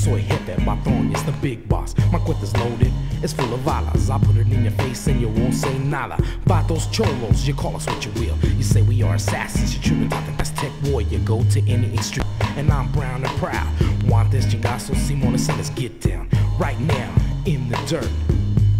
soy jefe, patrón, it's the big boss. My cuete's loaded, it's full of balas. I put it in your face and you won't say nada. Vatos cholos, you call us what you will. You say we are assassins, you the best tech warrior. Go to any extreme, and I'm brown and proud. Want this chingazo, Simone, so let's get down. Right now, in the dirt.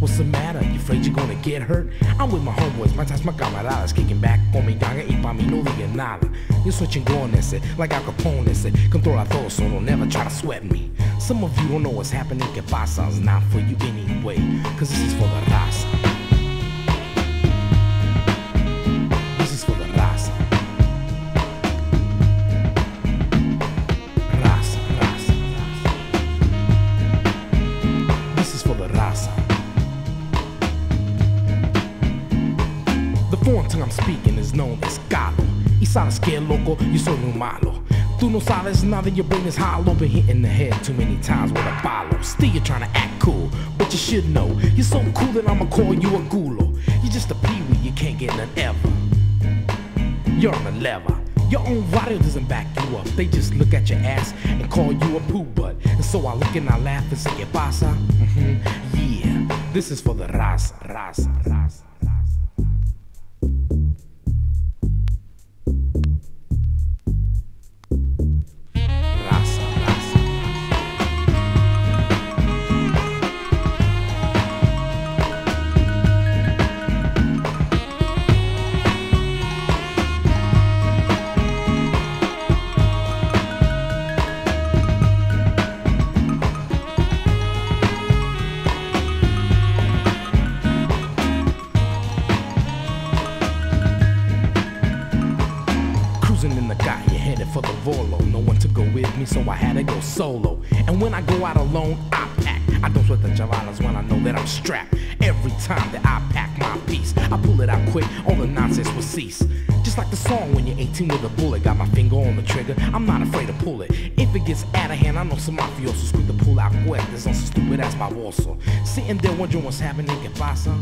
What's the matter? You afraid you're gonna get hurt? I'm with my homeboys, my ties, my camaradas, kicking back con mi ganga y pa' mí no digan nada. Yo soy chingón ese, like Al Capone ese, controla todo, so don't never try to sweat me. Some of you don't know what's happening, que pasa, it's not for you anyway, cause this is for the Tongue I'm speaking is known as Caló. Y sabes que loco, yo soy un malo. Tú no sabes nada, your brain is hollow. Been hitting the head too many times with a follow. Still you're trying to act cool, but you should know. You're so cool that I'ma call you a gulo. You're just a peewee, you can't get none ever. You're on the lever. Your own radio doesn't back you up. They just look at your ass and call you a poo butt. And so I look and I laugh and say, ¿Qué pasa? hmm Yeah, this is for the raza, raza. Raza, You headed for the Volo. No one to go with me, so I had to go solo. And when I go out alone, I pack. I don't sweat the javalas when I know that I'm strapped. Every time that I pack my piece, I pull it out quick, all the nonsense will cease. Just like the song when you're 18 with a bullet, got my finger on the trigger, I'm not afraid to pull it. If it gets out of hand, I know some mafiosos quick to pull out cuerdas on some stupid ass baboso. Sitting there wondering what's happening, que pasa?